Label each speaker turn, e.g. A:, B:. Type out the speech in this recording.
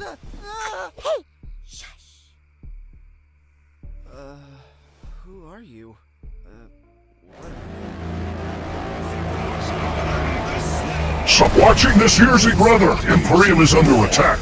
A: Hey! Shush!
B: Uh, who are you? Uh, what?
C: Stop watching this year's brother! Imperium is under attack!